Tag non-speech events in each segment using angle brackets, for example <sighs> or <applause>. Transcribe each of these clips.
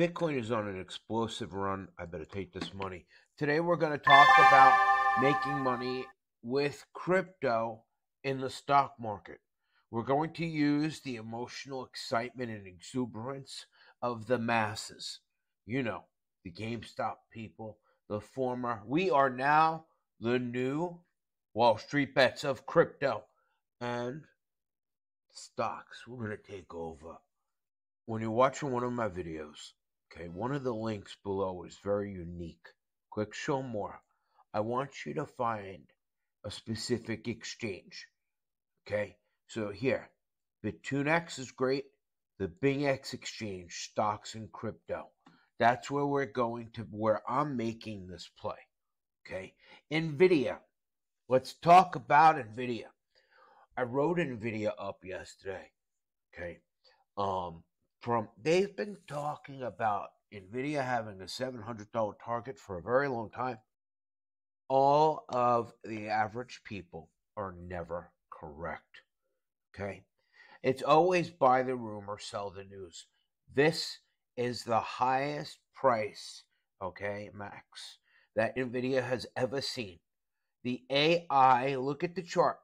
Bitcoin is on an explosive run. I better take this money. Today we're going to talk about making money with crypto in the stock market. We're going to use the emotional excitement and exuberance of the masses. You know, the GameStop people, the former. We are now the new Wall Street bets of crypto and stocks. We're going to take over. When you're watching one of my videos, okay, one of the links below is very unique. Click show more. I want you to find a specific exchange. Okay, so here, Bitunix is great. The BingX exchange, stocks and crypto. That's where we're going to, where I'm making this play. Okay, NVIDIA. Let's talk about NVIDIA. I wrote NVIDIA up yesterday. Okay, um, from they've been talking about NVIDIA having a $700 target for a very long time. All of the average people are never correct. Okay? It's always buy the rumor, sell the news. This is the highest price, okay, max, that NVIDIA has ever seen. The AI, look at the chart,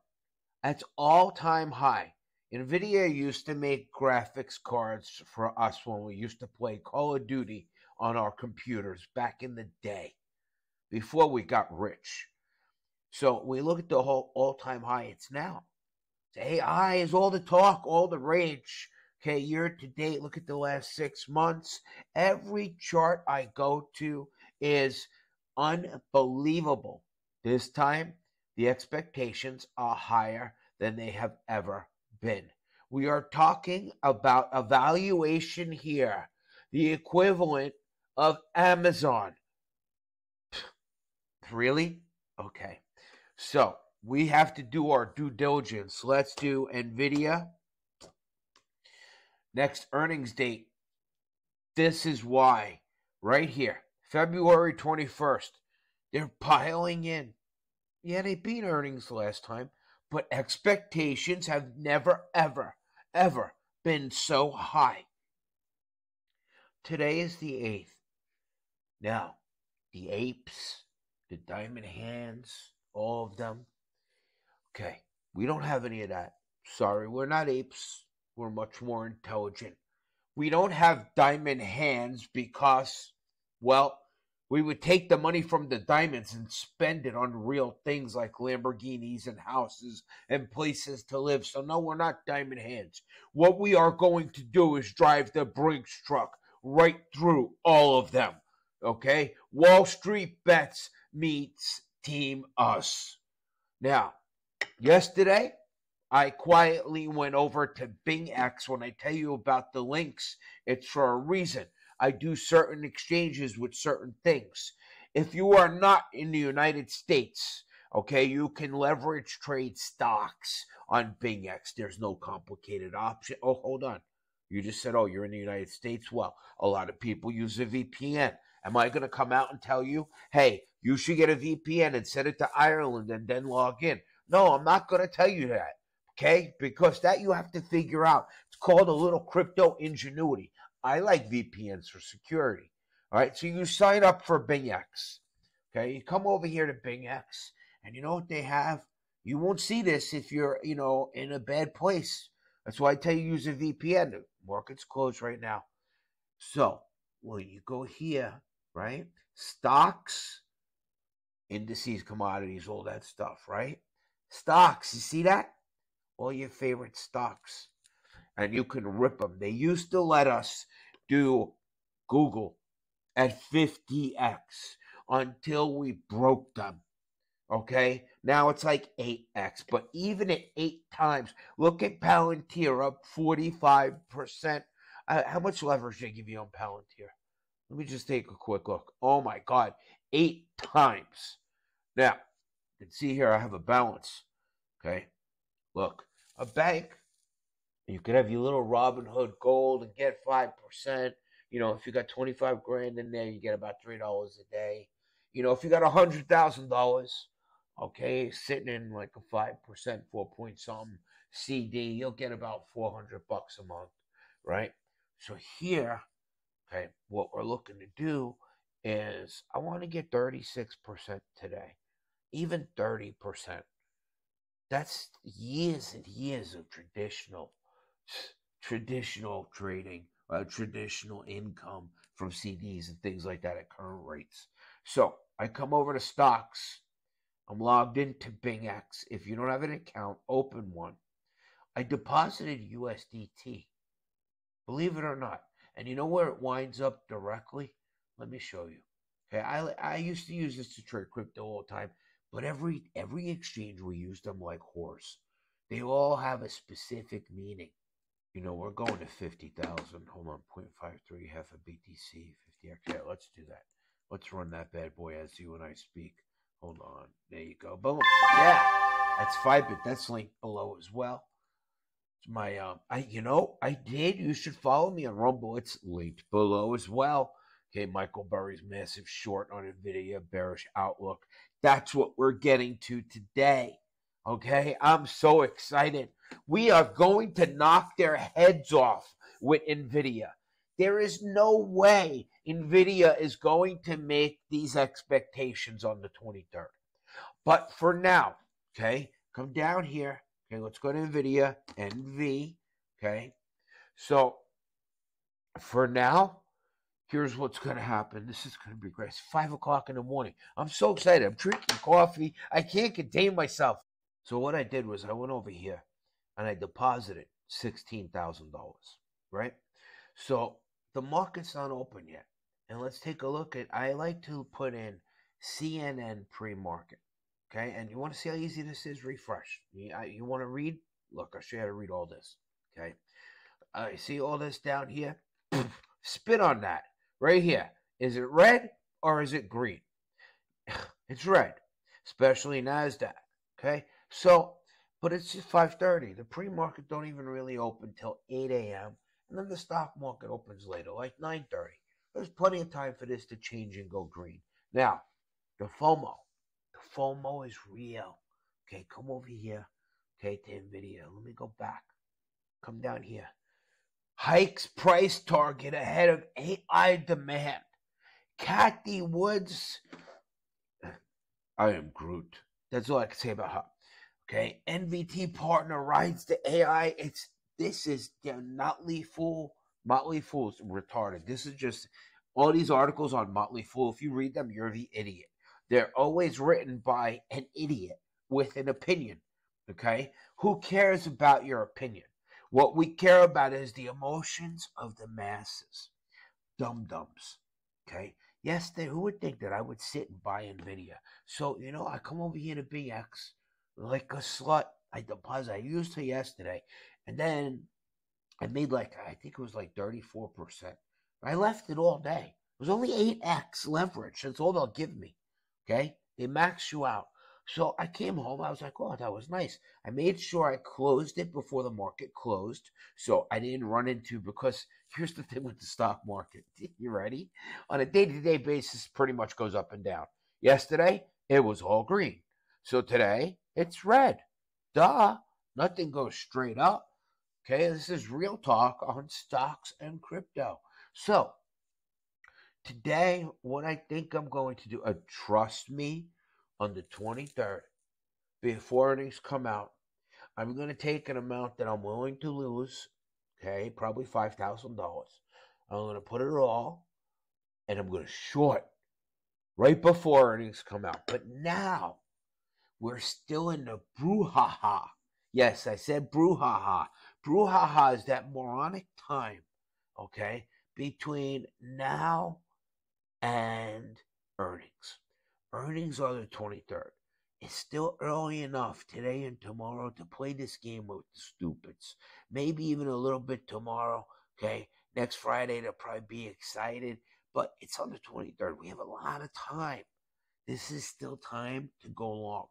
that's all time high. NVIDIA used to make graphics cards for us when we used to play Call of Duty on our computers back in the day before we got rich. So we look at the whole all time high, it's now. AI is all the talk, all the rage. Okay, year to date, look at the last six months. Every chart I go to is unbelievable. This time, the expectations are higher than they have ever been. We are talking about a valuation here, the equivalent of Amazon. Really? Okay. So we have to do our due diligence. Let's do NVIDIA. Next earnings date. This is why, right here, February 21st, they're piling in. Yeah, they beat earnings last time, but expectations have never, ever, ever been so high. Today is the 8th. Now, the apes, the diamond hands, all of them, Okay, we don't have any of that. Sorry, we're not apes. We're much more intelligent. We don't have diamond hands because, well, we would take the money from the diamonds and spend it on real things like Lamborghinis and houses and places to live. So, no, we're not diamond hands. What we are going to do is drive the Brinks truck right through all of them. Okay? Wall Street bets meets Team Us. Now, Yesterday, I quietly went over to BingX. When I tell you about the links, it's for a reason. I do certain exchanges with certain things. If you are not in the United States, okay, you can leverage trade stocks on BingX. There's no complicated option. Oh, hold on. You just said, oh, you're in the United States. Well, a lot of people use a VPN. Am I going to come out and tell you, hey, you should get a VPN and set it to Ireland and then log in? No, I'm not going to tell you that. Okay? Because that you have to figure out. It's called a little crypto ingenuity. I like VPNs for security. All right. So you sign up for BingX. Okay. You come over here to BingX and you know what they have? You won't see this if you're, you know, in a bad place. That's why I tell you use a VPN. The market's closed right now. So when you go here, right? Stocks, indices, commodities, all that stuff, right? Stocks, you see that? All your favorite stocks. And you can rip them. They used to let us do Google at 50x until we broke them. Okay? Now it's like 8x. But even at eight times, look at Palantir up 45%. Uh, how much leverage they give you on Palantir? Let me just take a quick look. Oh my God, eight times. Now, you can see here I have a balance. Okay, look, a bank, you could have your little Robin Hood gold and get five percent. You know, if you got twenty five grand in there, you get about three dollars a day. You know, if you got a hundred thousand dollars, okay, sitting in like a five percent, four point something CD, you'll get about four hundred bucks a month, right? So here, Okay, what we're looking to do is I want to get 36% today, even 30%. That's years and years of traditional traditional trading, uh, traditional income from CDs and things like that at current rates. So I come over to stocks. I'm logged into BingX. If you don't have an account, open one. I deposited USDT. Believe it or not. And you know where it winds up directly? Let me show you. Okay, I I used to use this to trade crypto all the time, but every every exchange we use them like horse. They all have a specific meaning. You know, we're going to fifty thousand. Hold on, 0.53, half a BTC, 50x. Yeah, let's do that. Let's run that bad boy as you and I speak. Hold on. There you go. Boom. Yeah. That's five bit. That's linked below as well. It's my um I you know, I did. You should follow me on Rumble. It's linked below as well. Okay, Michael Burry's massive short on Nvidia, bearish outlook. That's what we're getting to today. Okay, I'm so excited. We are going to knock their heads off with Nvidia. There is no way NVIDIA is going to make these expectations on the 23rd. But for now, okay, come down here. Okay, let's go to NVIDIA, NV. Okay, so for now, here's what's going to happen. This is going to be great. It's 5 o'clock in the morning. I'm so excited. I'm drinking coffee. I can't contain myself. So, what I did was I went over here and I deposited $16,000, right? So, the market's not open yet. And let's take a look at, I like to put in CNN pre-market. Okay, and you want to see how easy this is? Refresh. You, you want to read? Look, I'll show you how to read all this. Okay, I uh, see all this down here. <sniffs> Spit on that right here. Is it red or is it green? <sighs> it's red, especially Nasdaq. Okay, so but it's just 5:30. The pre-market don't even really open till 8 a.m. And then the stock market opens later, like 9.30. There's plenty of time for this to change and go green. Now, the FOMO. The FOMO is real. Okay, come over here. Okay, to NVIDIA. Let me go back. Come down here. Hikes price target ahead of AI demand. Cathie Woods. I am Groot. That's all I can say about her. Okay, NVT partner rides the AI. It's this is the Motley Fool. Motley Fool's retarded. This is just all these articles on Motley Fool. If you read them, you're the idiot. They're always written by an idiot with an opinion. Okay? Who cares about your opinion? What we care about is the emotions of the masses. Dum dums. Okay? Yes, they, who would think that I would sit and buy NVIDIA? So, you know, I come over here to BX like a slut. I deposit. I used to yesterday. And then I made like, I think it was like 34%. I left it all day. It was only 8x leverage. That's all they'll give me. Okay? They max you out. So I came home. I was like, oh, that was nice. I made sure I closed it before the market closed. So I didn't run into, because here's the thing with the stock market. <laughs> You ready? On a day to day basis, pretty much goes up and down. Yesterday, it was all green. So today, it's red. Duh. Nothing goes straight up. Okay, this is real talk on stocks and crypto. So, today, what I think I'm going to do, uh, trust me, on the 23rd, before earnings come out, I'm going to take an amount that I'm willing to lose, okay, probably $5,000. I'm going to put it all, and I'm going to short right before earnings come out. But now, we're still in the brouhaha. Yes, I said brouhaha brouhaha is that moronic time, okay, between now and earnings. Earnings are the 23rd. It's still early enough today and tomorrow to play this game with the stupids. Maybe even a little bit tomorrow, okay? Next Friday, they'll probably be excited, but it's on the 23rd. We have a lot of time. This is still time to go long.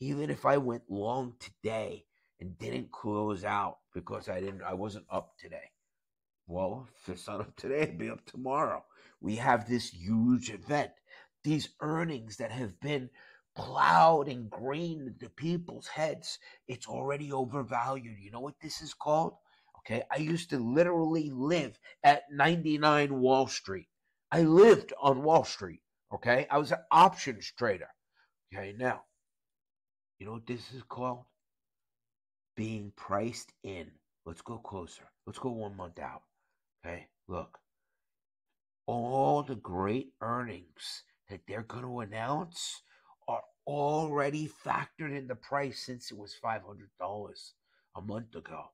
Even if I went long today, and didn't close out because I didn't I wasn't up today. Well, if it's not up today, it'll be up tomorrow. We have this huge event. These earnings that have been plowed and grained into people's heads, it's already overvalued. You know what this is called? Okay, I used to literally live at 99 Wall Street. I lived on Wall Street. Okay, I was an options trader. Okay, now, you know what this is called? Being priced in. Let's go closer. Let's go one month out. Okay, look. All the great earnings that they're going to announce are already factored in the price since it was $500 a month ago.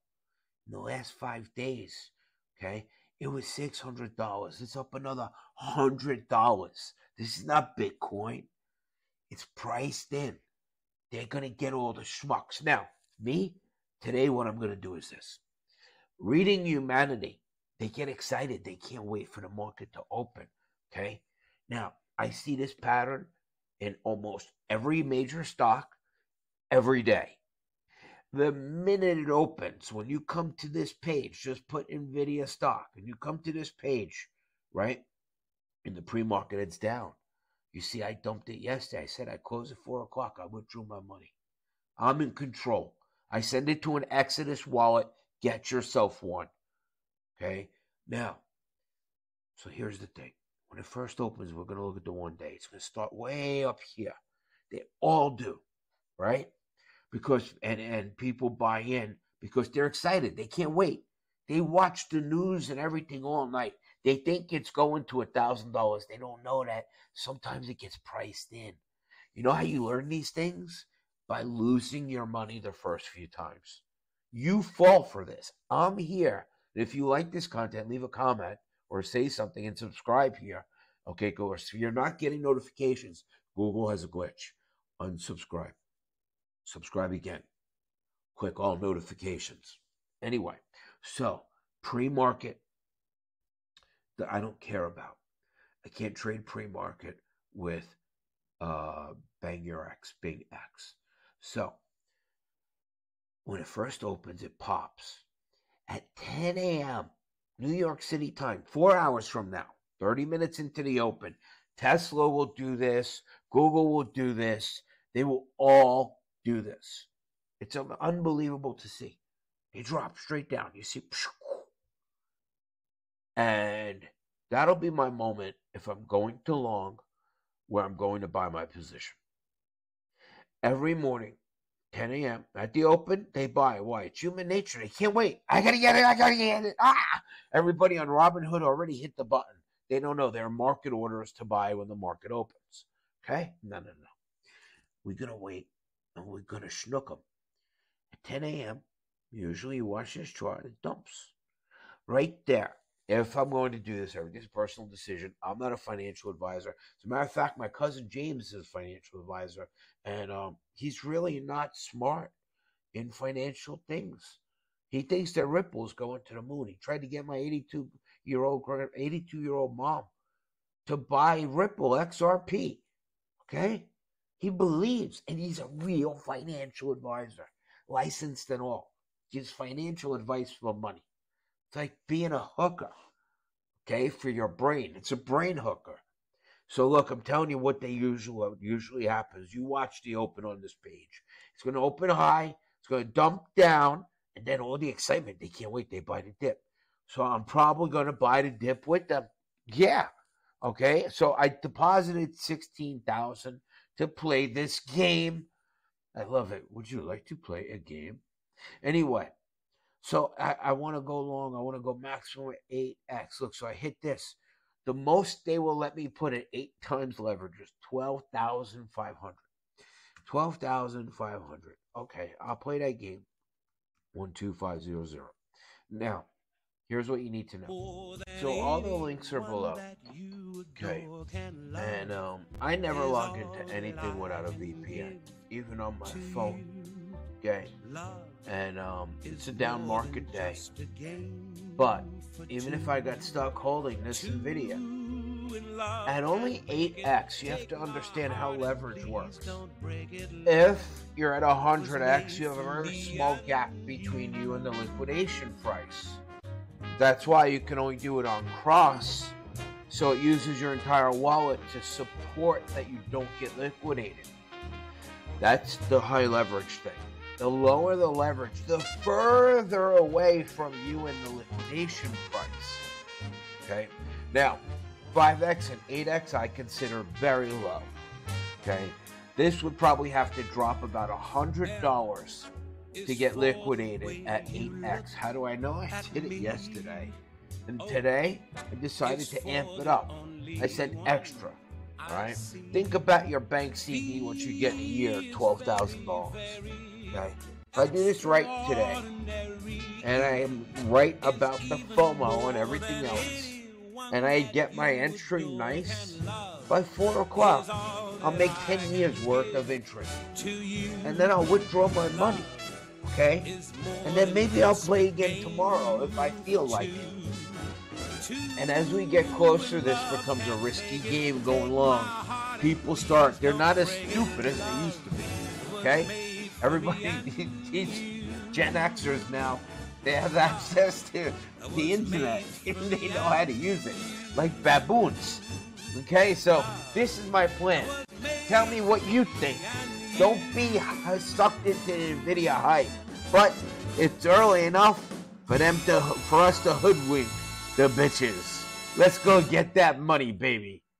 In the last five days, okay, it was $600. It's up another $100. This is not Bitcoin. It's priced in. They're going to get all the schmucks. Now, me, today, what I'm going to do is this reading humanity. They get excited. They can't wait for the market to open. Okay. Now, I see this pattern in almost every major stock every day. The minute it opens, when you come to this page, just put NVIDIA stock and you come to this page, right? In the pre market, it's down. You see, I dumped it yesterday. I said I close at four o'clock. I withdrew my money. I'm in control. I send it to an Exodus wallet. Get yourself one. Okay. Now, so here's the thing. When it first opens, we're going to look at the one day. It's going to start way up here. They all do, right? Because and and people buy in because they're excited. They can't wait. They watch the news and everything all night. They think it's going to a thousand dollars. They don't know that sometimes it gets priced in. You know how you learn these things? By losing your money the first few times. You fall for this. I'm here. If you like this content, leave a comment or say something and subscribe here. Okay, go. If you're not getting notifications, Google has a glitch. Unsubscribe. Subscribe again. Click all notifications. Anyway, so pre-market that I don't care about. I can't trade pre-market with uh, Bang Your X, Big X. So when it first opens, it pops at 10 a.m. New York City time, four hours from now, 30 minutes into the open. Tesla will do this. Google will do this. They will all do this. It's unbelievable to see. They drop straight down. You see, and that'll be my moment if I'm going too long where I'm going to buy my position. Every morning, 10 a.m. at the open, they buy. Why? It's human nature. They can't wait. I gotta get it. I gotta get it. Ah! Everybody on Robinhood already hit the button. They don't know. There are market orders to buy when the market opens. Okay? No, no, no. We're gonna wait and we're gonna schnook them. At 10 a.m., usually you watch this chart, it dumps. Right there. If I'm going to do this, everything's a personal decision. I'm not a financial advisor. As a matter of fact, my cousin James is a financial advisor, and um, he's really not smart in financial things. He thinks that Ripple's going to the moon. He tried to get my 82 year old 82 year old mom to buy Ripple XRP. Okay, he believes, and he's a real financial advisor, licensed and all. Gives financial advice for money. It's like being a hooker, okay, for your brain. It's a brain hooker. So look, I'm telling you what they usually what usually happens. You watch the open on this page. It's going to open high. It's going to dump down, and then all the excitement. They can't wait. They buy the dip. So I'm probably going to buy the dip with them. Yeah. Okay. So I deposited sixteen thousand to play this game. I love it. Would you like to play a game? Anyway, so I, I want to go long. I want to go maximum 8x. Look, so I hit this. The most they will let me put at eight times leverage is 12,500. 12,500. Okay, I'll play that game. 12500. Now, here's what you need to know. So all the links are below. Okay. And um, I never log into anything without a VPN, even on my phone. Okay. And um, it's a down market day. But even if I got stuck holding this video, at only 8x, you have to understand how leverage works. If you're at 100x, you have a very small gap between you and the liquidation price. That's why you can only do it on cross. So it uses your entire wallet to support that you don't get liquidated. That's the high leverage thing. The lower the leverage, the further away from you in the liquidation price. Okay. Now, 5x and 8x I consider very low. Okay. This would probably have to drop about a hundred dollars to get liquidated at 8x. How do I know? I did it yesterday. And today I decided to amp it up. I said extra. Right. Think about your bank CD, what you get a year, twelve thousand dollars. Okay. If I do this right today, and I am right about the FOMO and everything else, and I get my entry nice, by four o'clock, I'll make ten years worth of interest, and then I'll withdraw my money. Okay, and then maybe I'll play again tomorrow if I feel like it. And as we get closer, this becomes a risky game going long. People start, they're not as stupid as they used to be. Okay? Everybody, <laughs> these Gen Xers now, they have access to the internet. <laughs> they know how to use it. Like baboons. Okay? So, this is my plan. Tell me what you think. Don't be sucked into NVIDIA hype. But it's early enough for them to, for us to hoodwink the bitches. Let's go get that money, baby.